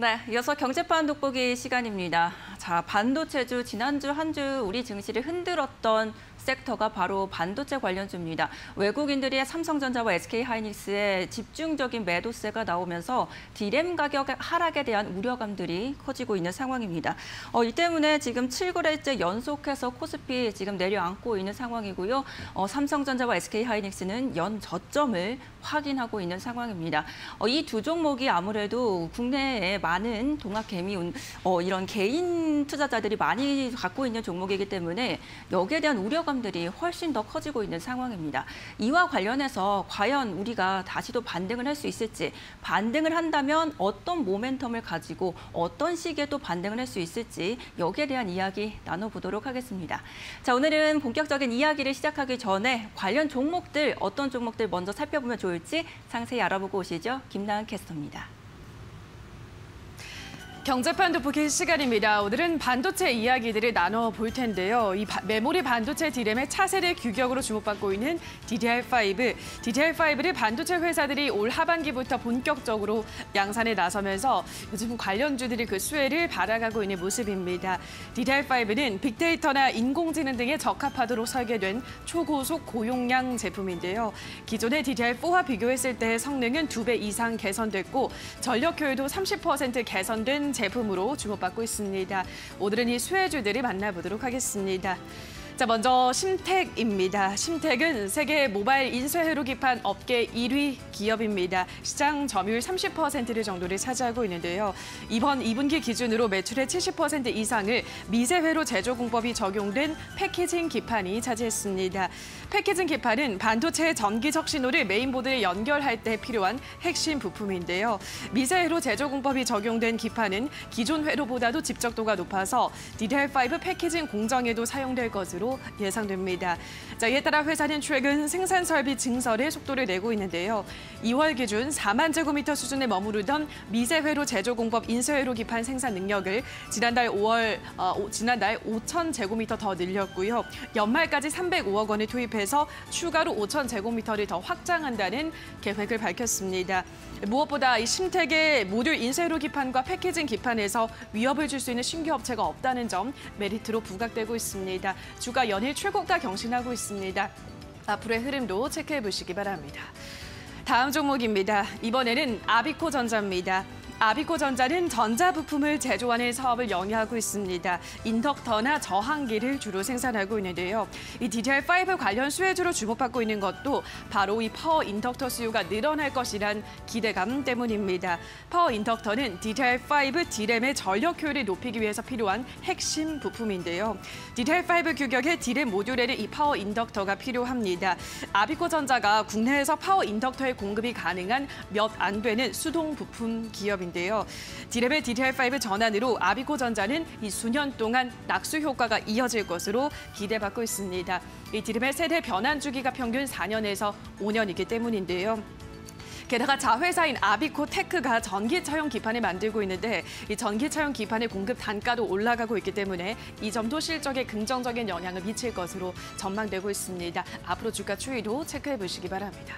네, 이어서 경제판 돋보기 시간입니다. 자, 반도체주 지난주 한 주 우리 증시를 흔들었던 섹터가 바로 반도체 관련주입니다. 외국인들이 삼성전자와 SK하이닉스의 집중적인 매도세가 나오면서 디램 가격 하락에 대한 우려감들이 커지고 있는 상황입니다. 어, 이 때문에 지금 7거래째 연속해서 코스피 지금 내려앉고 있는 상황이고요. 어, 삼성전자와 SK하이닉스는 연 저점을 확인하고 있는 상황입니다. 어, 이 두 종목이 아무래도 국내에 많은 동학개미 어, 이런 개인 투자자들이 많이 갖고 있는 종목이기 때문에 여기에 대한 우려감 부담들이 훨씬 더 커지고 있는 상황입니다. 이와 관련해서 과연 우리가 다시도 반등을 할 수 있을지, 반등을 한다면 어떤 모멘텀을 가지고 어떤 시기에 또 반등을 할 수 있을지 여기에 대한 이야기 나눠보도록 하겠습니다. 자, 오늘은 본격적인 이야기를 시작하기 전에 관련 종목들, 어떤 종목들 먼저 살펴보면 좋을지 상세히 알아보고 오시죠. 김나은 캐스터입니다. 경제판 돋보기 시간입니다. 오늘은 반도체 이야기들을 나눠 볼 텐데요. 이 바, 메모리 반도체 디램의 차세대 규격으로 주목받고 있는 DDR5. DDR5를 반도체 회사들이 올 하반기부터 본격적으로 양산에 나서면서 요즘 관련주들이 그 수혜를 받아가고 있는 모습입니다. DDR5는 빅데이터나 인공지능 등에 적합하도록 설계된 초고속 고용량 제품인데요. 기존의 DDR4와 비교했을 때 성능은 두 배 이상 개선됐고 전력 효율도 30% 개선된 제품으로 주목받고 있습니다. 오늘은 이 수혜주들을 만나보도록 하겠습니다. 자, 먼저 심택입니다. 심택은 세계 모바일 인쇄 회로 기판 업계 1위 기업입니다. 시장 점유율 30%를 정도를 차지하고 있는데요. 이번 2분기 기준으로 매출의 70% 이상을 미세회로 제조 공법이 적용된 패키징 기판이 차지했습니다. 패키징 기판은 반도체 전기적 신호를 메인보드에 연결할 때 필요한 핵심 부품인데요. 미세회로 제조 공법이 적용된 기판은 기존 회로보다도 집적도가 높아서 DDR5 패키징 공정에도 사용될 것으로 예상됩니다. 자, 이에 따라 회사는 최근 생산 설비 증설에 속도를 내고 있는데요. 2월 기준 4만 제곱미터 수준에 머무르던 미세회로 제조 공법 인쇄회로 기판 생산 능력을 지난달 5월 어, 지난달 5천 제곱미터 더 늘렸고요. 연말까지 305억 원을 투입해서 추가로 5천 제곱미터를 더 확장한다는 계획을 밝혔습니다. 무엇보다 이 심택의 모듈 인쇄로 기판과 패키징 기판에서 위협을 줄 수 있는 신규 업체가 없다는 점 메리트로 부각되고 있습니다. 주가 연일 최고가 경신하고 있습니다. 앞으로의 흐름도 체크해 보시기 바랍니다. 다음 종목입니다. 이번에는 아비코 전자입니다. 아비코전자는 전자부품을 제조하는 사업을 영위하고 있습니다. 인덕터나 저항기를 주로 생산하고 있는데요. 이 DDR5 관련 수혜주로 주목받고 있는 것도 바로 이 파워 인덕터 수요가 늘어날 것이란 기대감 때문입니다. 파워 인덕터는 DDR5 D램의 전력 효율을 높이기 위해서 필요한 핵심 부품인데요. DDR5 규격의 D램 모듈에는 이 파워 인덕터가 필요합니다. 아비코전자가 국내에서 파워 인덕터의 공급이 가능한 몇 안 되는 수동 부품 기업입니다. 인데요 디램의 DDR5 전환으로 아비코 전자는 이 수년 동안 낙수 효과가 이어질 것으로 기대받고 있습니다. 이 디램의 세대 변환 주기가 평균 4년에서 5년이기 때문인데요. 게다가 자회사인 아비코 테크가 전기 차용 기판을 만들고 있는데 이 전기 차용 기판의 공급 단가도 올라가고 있기 때문에 이 점도 실적에 긍정적인 영향을 미칠 것으로 전망되고 있습니다. 앞으로 주가 추이도 체크해 보시기 바랍니다.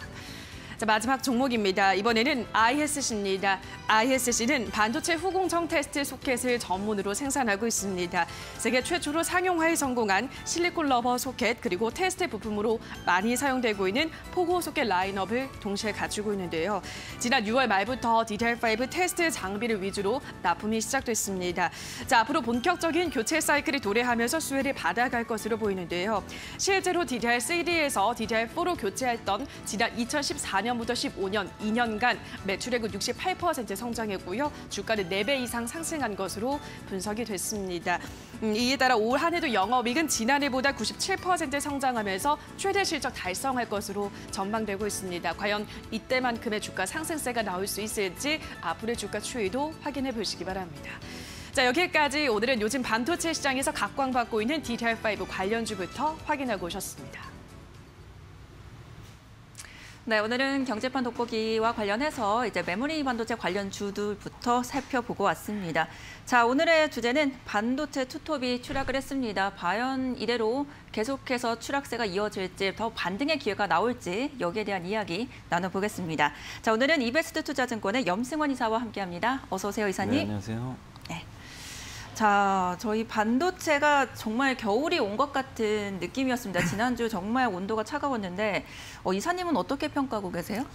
자, 마지막 종목입니다. 이번에는 ISC입니다. ISC는 반도체 후공정 테스트 소켓을 전문으로 생산하고 있습니다. 세계 최초로 상용화에 성공한 실리콘 러버 소켓 그리고 테스트 부품으로 많이 사용되고 있는 포고 소켓 라인업을 동시에 갖추고 있는데요. 지난 6월 말부터 DDR5 테스트 장비를 위주로 납품이 시작됐습니다. 자, 앞으로 본격적인 교체 사이클이 도래하면서 수혜를 받아갈 것으로 보이는데요. 실제로 DDR3에서 DDR4로 교체했던 지난 2014년 2014년부터 15년, 2년간 매출액은 68% 성장했고요. 주가는 4배 이상 상승한 것으로 분석이 됐습니다. 음, 이에 따라 올 한 해도 영업이익은 지난해보다 97% 성장하면서 최대 실적 달성할 것으로 전망되고 있습니다. 과연 이때만큼의 주가 상승세가 나올 수 있을지 앞으로의 주가 추이도 확인해 보시기 바랍니다. 자, 여기까지 오늘은 요즘 반도체 시장에서 각광받고 있는 DDR5 관련주부터 확인하고 오셨습니다. 네, 오늘은 경제판 돋보기와 관련해서 이제 메모리 반도체 관련 주들부터 살펴보고 왔습니다. 자, 오늘의 주제는 반도체 투톱이 추락을 했습니다. 과연 이대로 계속해서 추락세가 이어질지 더 반등의 기회가 나올지 여기에 대한 이야기 나눠보겠습니다. 자, 오늘은 이베스트 투자증권의 염승원 이사와 함께합니다. 어서 오세요, 이사님. 네, 안녕하세요. 자, 저희 반도체가 정말 겨울이 온 것 같은 느낌이었습니다. 지난주 정말 온도가 차가웠는데 어, 이사님은 어떻게 평가하고 계세요?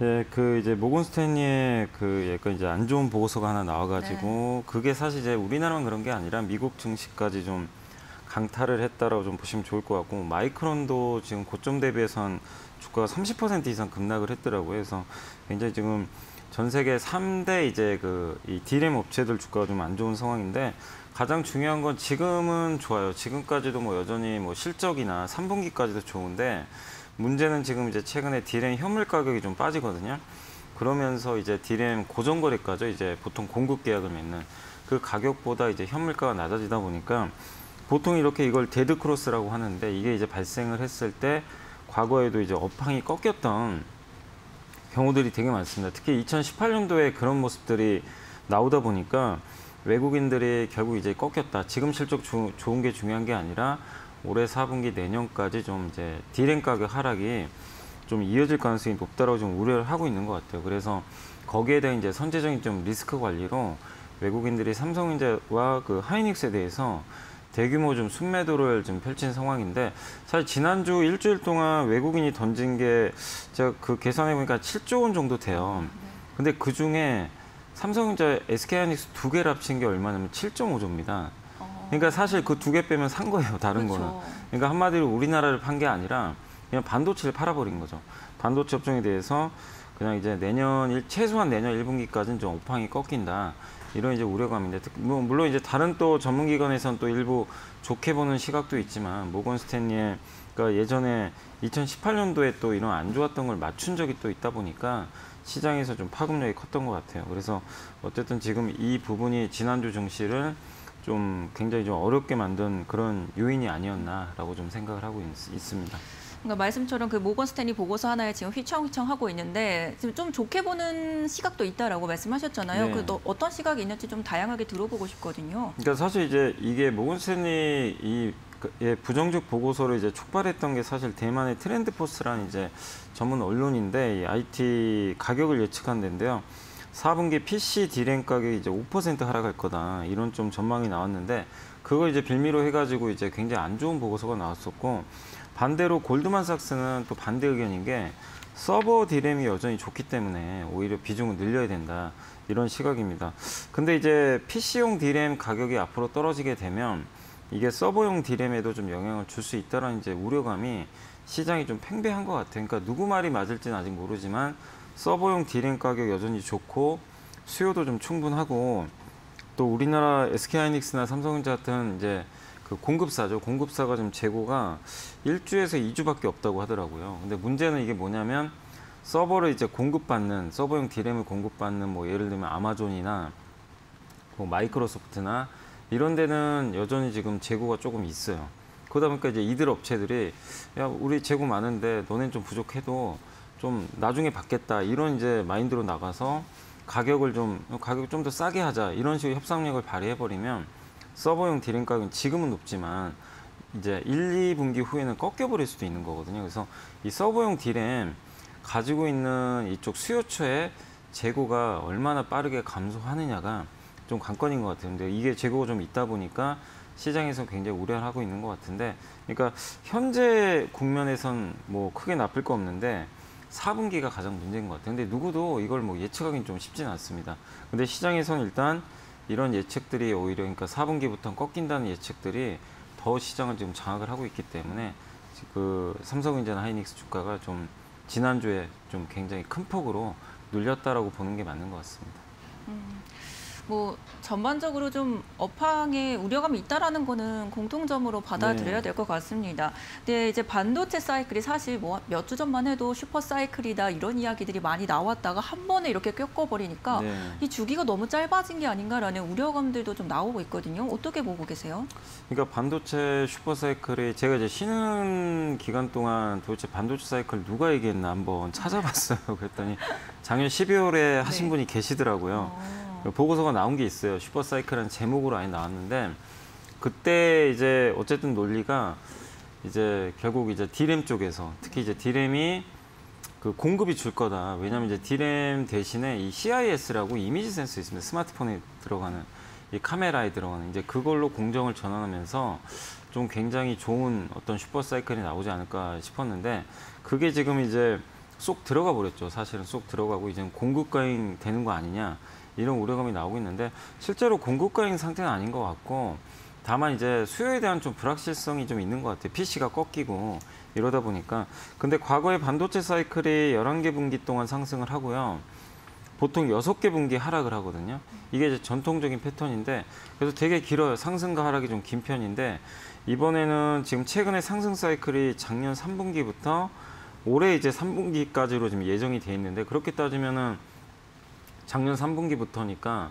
예, 그 이제 모건 스탠리의 그 약간 이제 안 좋은 보고서가 하나 나와가지고 그게 사실 이제 우리나라만 그런 게 아니라 미국 증시까지 좀 강타를 했다라고 좀 보시면 좋을 것 같고 마이크론도 지금 고점 대비해선 주가가 30% 이상 급락을 했더라고요. 그래서 굉장히 지금 전 세계 3대 이제 그 이 디램 업체들 주가가 좀 안 좋은 상황인데 가장 중요한 건 지금은 좋아요. 지금까지도 뭐 여전히 뭐 실적이나 3분기까지도 좋은데 문제는 지금 이제 최근에 디램 현물 가격이 좀 빠지거든요. 그러면서 이제 디램 고정 거래가죠. 이제 보통 공급 계약을 맺는 그 가격보다 이제 현물가가 낮아지다 보니까 보통 이렇게 이걸 데드 크로스라고 하는데 이게 이제 발생을 했을 때 과거에도 이제 업황이 꺾였던 경우들이 되게 많습니다. 특히 2018년도에 그런 모습들이 나오다 보니까 외국인들이 결국 이제 꺾였다. 지금 실적 주- 좋은 게 중요한 게 아니라 올해 4분기 내년까지 좀 이제 디램 가격 하락이 좀 이어질 가능성이 높다라고 좀 우려를 하고 있는 것 같아요. 그래서 거기에 대한 이제 선제적인 좀 리스크 관리로 외국인들이 삼성전자와 그 하이닉스에 대해서 대규모 좀 순매도를 좀 펼친 상황인데 사실 지난주 일주일 동안 외국인이 던진 게 제가 그 계산해 보니까 7조 원 정도 돼요. 근데 그 중에 삼성전자, SK하이닉스 두 개를 합친 게 얼마냐면 7.5조입니다. 그러니까 사실 그 두 개 빼면 산 거예요, 다른 그렇죠. 거는. 그러니까 한마디로 우리나라를 판 게 아니라 그냥 반도체를 팔아버린 거죠. 반도체 업종에 대해서 그냥 이제 내년 일- 최소한 내년 1분기까지는 좀 업황이 꺾인다. 이런 이제 우려감인데 특- 뭐 물론 이제 다른 또 전문기관에서는 또 일부 좋게 보는 시각도 있지만 모건 스탠리의 그러니까 예전에 2018년도에 또 이런 안 좋았던 걸 맞춘 적이 또 있다 보니까 시장에서 좀 파급력이 컸던 것 같아요. 그래서 어쨌든 지금 이 부분이 지난주 증시를 좀 굉장히 좀 어렵게 만든 그런 요인이 아니었나라고 좀 생각을 하고 있, 있습니다. 그러니까 말씀처럼 그 모건 스탠리 보고서 하나에 지금 휘청휘청 하고 있는데 지금 좀 좋게 보는 시각도 있다라고 말씀하셨잖아요. 네. 그또 어떤 시각이 있는지 좀 다양하게 들어보고 싶거든요. 그러니까 사실 이제 이게 모건 스탠리 이 그- 예, 부정적 보고서를 이제 촉발했던 게 사실 대만의 트렌드포스라는 이제 전문 언론인데 이 IT 가격을 예측한 데인데요. 4분기 PC 디램 가격이 이제 5% 하락할 거다 이런 좀 전망이 나왔는데 그걸 이제 빌미로 해가지고 이제 굉장히 안 좋은 보고서가 나왔었고 반대로 골드만삭스는 또 반대 의견인 게 서버 디램이 여전히 좋기 때문에 오히려 비중을 늘려야 된다 이런 시각입니다. 근데 이제 PC용 디램 가격이 앞으로 떨어지게 되면 이게 서버용 디램에도 좀 영향을 줄 수 있다는 이제 우려감이 시장이 좀 팽배한 것 같아요. 그러니까 누구 말이 맞을지는 아직 모르지만 서버용 디램 가격 여전히 좋고 수요도 좀 충분하고 또 우리나라 SK하이닉스나 삼성전자 같은 이제 그 공급사죠. 공급사가 좀 재고가 일주에서 이주밖에 없다고 하더라고요. 근데 문제는 이게 뭐냐면 서버를 이제 공급받는 서버용 디램을 공급받는 뭐 예를 들면 아마존이나 뭐 마이크로소프트나 이런 데는 여전히 지금 재고가 조금 있어요. 그러다 보니까 이제 이들 업체들이 야 우리 재고 많은데 너넨 좀 부족해도 좀 나중에 받겠다 이런 이제 마인드로 나가서 가격을 좀 가격 좀 더 싸게 하자 이런 식으로 협상력을 발휘해 버리면 서버용 디램 가격은 지금은 높지만 이제 1, 2분기 후에는 꺾여 버릴 수도 있는 거거든요. 그래서 이 서버용 디램 가지고 있는 이쪽 수요처의 재고가 얼마나 빠르게 감소하느냐가 좀 관건인 것. 근데 이게 재고가 좀 있다 보니까 시장에서 굉장히 우려를 하고 있는 것 같은데, 그러니까 현재 국면에선 뭐 크게 나쁠 거 없는데 4분기가 가장 문제인 것 같아요. 근데 누구도 이걸 뭐 예측하기는 좀 쉽지는 않습니다. 근데 시장에서는 일단 이런 예측들이 오히려 그러니까 4분기부터 꺾인다는 예측들이 더 시장을 지금 장악을 하고 있기 때문에 그 삼성전자나 하이닉스 주가가 좀 지난주에 좀 굉장히 큰 폭으로 눌렸다라고 보는 게 맞는 것 같습니다. 뭐 전반적으로 좀 업황에 우려감이 있다라는 거는 공통점으로 받아들여야 네. 될것 같습니다. 근데 이제 반도체 사이클이 사실 뭐 몇 주 전만 해도 슈퍼 사이클이다 이런 이야기들이 많이 나왔다가 한 번에 이렇게 꺾어버리니까 네. 이 주기가 너무 짧아진 게 아닌가라는 우려감들도 좀 나오고 있거든요. 어떻게 보고 계세요? 그러니까 반도체 슈퍼 사이클이 제가 이제 쉬는 기간 동안 도대체 반도체 사이클 누가 얘기했나 한번 찾아봤어요. 그랬더니 작년 12월에 하신 네. 분이 계시더라고요. 어. 보고서가 나온 게 있어요. 슈퍼 사이클이라는 제목으로 아예 나왔는데 그때 이제 어쨌든 논리가 이제 결국 이제 디램 쪽에서 특히 이제 디램이 그 공급이 줄 거다. 왜냐하면 이제 디램 대신에 이 CIS라고 이미지 센서 있습니다. 스마트폰에 들어가는 이 카메라에 들어가는 이제 그걸로 공정을 전환하면서 좀 굉장히 좋은 어떤 슈퍼 사이클이 나오지 않을까 싶었는데 그게 지금 이제 쏙 들어가 버렸죠. 사실은 쏙 들어가고 이제 공급 과잉 되는 거 아니냐 이런 우려감이 나오고 있는데 실제로 공급 과잉 상태는 아닌 것 같고 다만 이제 수요에 대한 좀 불확실성이 좀 있는 것 같아요. PC가 꺾이고 이러다 보니까 근데 과거에 반도체 사이클이 11개 분기 동안 상승을 하고요. 보통 6개 분기 하락을 하거든요. 이게 이제 전통적인 패턴인데 그래서 되게 길어요. 상승과 하락이 좀 긴 편인데 이번에는 지금 최근에 상승 사이클이 작년 3분기부터 올해 이제 3분기까지로 지금 예정이 돼 있는데 그렇게 따지면은 작년 3분기부터니까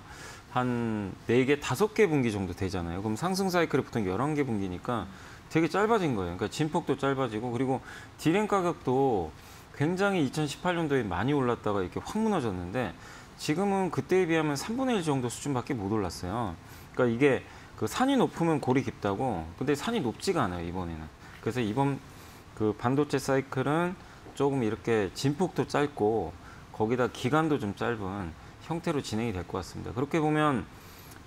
한 4개, 5개 분기 정도 되잖아요. 그럼 상승 사이클이 보통 11개 분기니까 되게 짧아진 거예요. 그러니까 진폭도 짧아지고 그리고 디램 가격도 굉장히 2018년도에 많이 올랐다가 이렇게 확 무너졌는데 지금은 그때에 비하면 3분의 1 정도 수준밖에 못 올랐어요. 그러니까 이게 그 산이 높으면 골이 깊다고 근데 산이 높지가 않아요, 이번에는. 그래서 이번 그 반도체 사이클은 조금 이렇게 진폭도 짧고 거기다 기간도 좀 짧은 형태로 진행이 될 것 같습니다. 그렇게 보면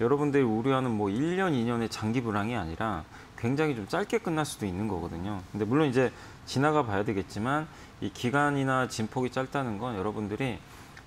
여러분들이 우려하는 뭐 1년, 2년의 장기 불황이 아니라 굉장히 좀 짧게 끝날 수도 있는 거거든요. 근데 물론 이제 지나가 봐야 되겠지만 이 기간이나 진폭이 짧다는 건 여러분들이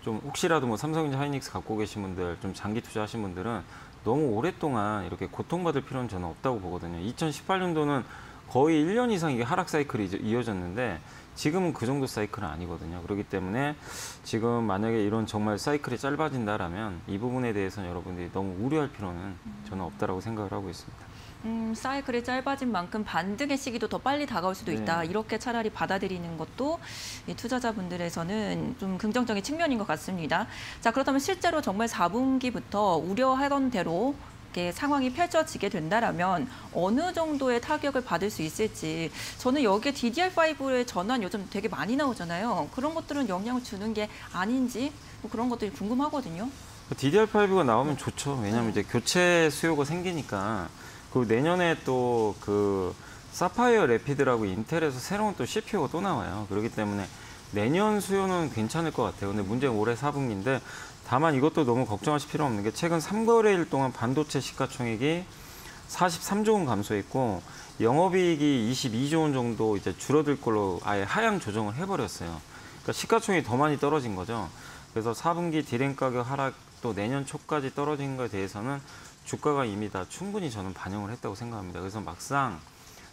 좀 혹시라도 뭐 삼성전자 하이닉스 갖고 계신 분들 좀 장기 투자하신 분들은 너무 오랫동안 이렇게 고통받을 필요는 저는 없다고 보거든요. 2018년도는 거의 1년 이상 이게 하락 사이클이 이어졌는데 지금은 그 정도 사이클은 아니거든요. 그렇기 때문에 지금 만약에 이런 정말 사이클이 짧아진다라면 이 부분에 대해서는 여러분들이 너무 우려할 필요는 저는 없다라고 생각을 하고 있습니다. 음, 사이클이 짧아진 만큼 반등의 시기도 더 빨리 다가올 수도 있다. 네. 이렇게 차라리 받아들이는 것도 이 투자자분들에서는 좀 긍정적인 측면인 것 같습니다. 자, 그렇다면 실제로 정말 4분기부터 우려하던 대로 이렇게 상황이 펼쳐지게 된다라면 어느 정도의 타격을 받을 수 있을지 저는 여기에 DDR5의 전환 요즘 되게 많이 나오잖아요. 그런 것들은 영향을 주는 게 아닌지 뭐 그런 것들이 궁금하거든요. DDR5가 나오면 좋죠. 왜냐하면 네. 이제 교체 수요가 생기니까 그리고 내년에 또그 사파이어 레피드라고 인텔에서 새로운 또 CPU가 또 나와요. 그렇기 때문에 내년 수요는 괜찮을 것 같아요. 근데 문제는 올해 4분기인데 다만 이것도 너무 걱정하실 필요 없는 게 최근 3거래일 동안 반도체 시가총액이 43조 원 감소했고 영업이익이 22조 원 정도 이제 줄어들 걸로 아예 하향 조정을 해버렸어요. 그러니까 시가총액이 더 많이 떨어진 거죠. 그래서 4분기 디램 가격 하락도 내년 초까지 떨어진 거에 대해서는 주가가 이미 다 충분히 저는 반영을 했다고 생각합니다. 그래서 막상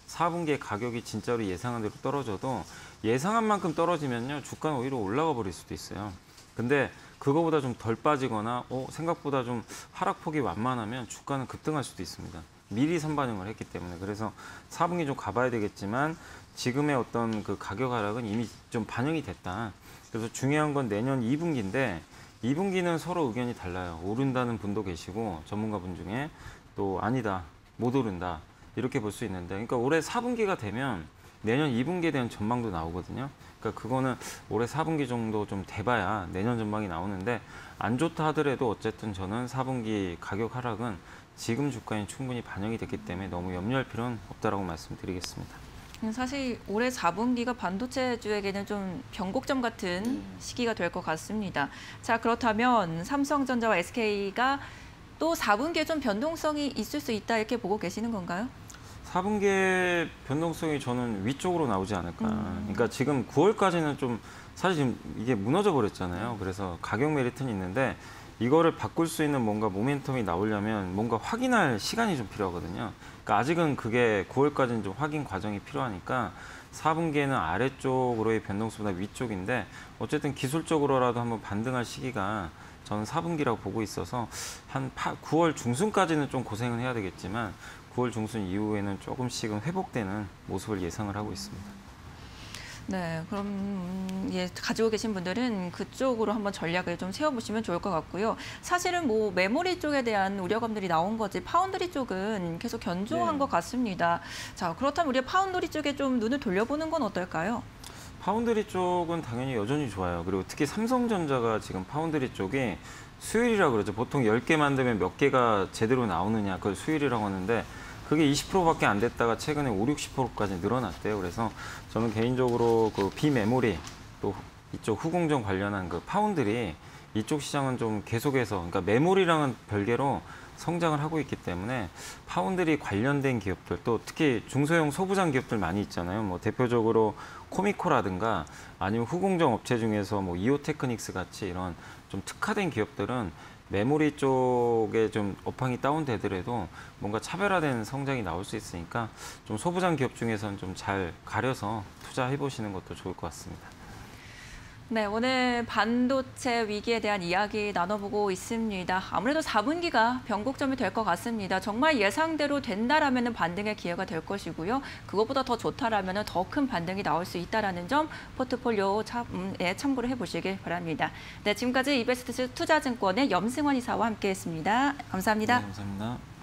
4분기에 가격이 진짜로 예상한 대로 떨어져도 예상한 만큼 떨어지면요 주가는 오히려 올라가 버릴 수도 있어요. 근데 그거보다 좀 덜 빠지거나 어, 생각보다 좀 하락폭이 완만하면 주가는 급등할 수도 있습니다. 미리 선반영을 했기 때문에 그래서 4분기 좀 가봐야 되겠지만 지금의 어떤 그 가격 하락은 이미 좀 반영이 됐다. 그래서 중요한 건 내년 2분기인데 2분기는 서로 의견이 달라요. 오른다는 분도 계시고 전문가분 중에 또 아니다 못 오른다 이렇게 볼 수 있는데 그러니까 올해 4분기가 되면 내년 2분기에 대한 전망도 나오거든요. 그러니까 그거는 올해 4분기 정도 좀 돼봐야 내년 전망이 나오는데 안 좋다 하더라도 어쨌든 저는 4분기 가격 하락은 지금 주가에 충분히 반영이 됐기 때문에 너무 염려할 필요는 없다라고 말씀드리겠습니다. 음, 사실 올해 4분기가 반도체주에게는 좀 변곡점 같은 시기가 될 것 같습니다. 자 그렇다면 삼성전자와 SK가 또 4분기에 좀 변동성이 있을 수 있다 이렇게 보고 계시는 건가요? 4분기의 변동성이 저는 위쪽으로 나오지 않을까. 그러니까 지금 9월까지는 좀 사실 지금 이게 무너져 버렸잖아요. 그래서 가격 메리트는 있는데 이거를 바꿀 수 있는 뭔가 모멘텀이 나오려면 뭔가 확인할 시간이 좀 필요하거든요. 그러니까 아직은 그게 9월까지는 좀 확인 과정이 필요하니까 4분기에는 아래쪽으로의 변동성보다 위쪽인데 어쨌든 기술적으로라도 한번 반등할 시기가 저는 4분기라고 보고 있어서 한 9월 중순까지는 좀 고생을 해야 되겠지만 9월 중순 이후에는 조금씩은 회복되는 모습을 예상을 하고 있습니다. 네, 그럼 음, 예, 가지고 계신 분들은 그쪽으로 한번 전략을 좀 세워보시면 좋을 것 같고요. 사실은 뭐 메모리 쪽에 대한 우려감들이 나온 거지 파운드리 쪽은 계속 견조한 네. 것 같습니다. 자, 그렇다면 우리가 파운드리 쪽에 좀 눈을 돌려보는 건 어떨까요? 파운드리 쪽은 당연히 여전히 좋아요. 그리고 특히 삼성전자가 지금 파운드리 쪽에 수율이라고 그러죠. 보통 10개 만들면 몇 개가 제대로 나오느냐 그걸 수율이라고 하는데 그게 20%밖에 안 됐다가 최근에 5, 60%까지 늘어났대요. 그래서 저는 개인적으로 그 비메모리 또 이쪽 후공정 관련한 그 파운드리 이쪽 시장은 좀 계속해서 그러니까 메모리랑은 별개로 성장을 하고 있기 때문에 파운드리 관련된 기업들 또 특히 중소형 소부장 기업들 많이 있잖아요. 뭐 대표적으로 코미코라든가 아니면 후공정 업체 중에서 뭐 이오테크닉스 같이 이런 좀 특화된 기업들은 메모리 쪽에 좀 업황이 다운되더라도 뭔가 차별화된 성장이 나올 수 있으니까 좀 소부장 기업 중에서는 좀 잘 가려서 투자해 보시는 것도 좋을 것 같습니다. 네, 오늘 반도체 위기에 대한 이야기 나눠보고 있습니다. 아무래도 4분기가 변곡점이 될 것 같습니다. 정말 예상대로 된다라면 반등의 기회가 될 것이고요. 그것보다 더 좋다라면 더 큰 반등이 나올 수 있다라는 점 포트폴리오 참에 참고를 해보시길 바랍니다. 네, 지금까지 이베스트 투자증권의 염승원 이사와 함께했습니다. 감사합니다. 네, 감사합니다.